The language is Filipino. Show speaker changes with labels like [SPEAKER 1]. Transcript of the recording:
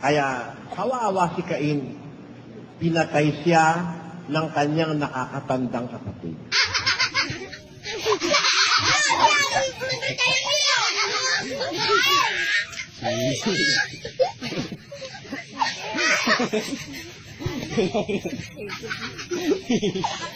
[SPEAKER 1] Kaya kawawa si Cain. Pinatay siya ng kanyang nakakatandang kapatid.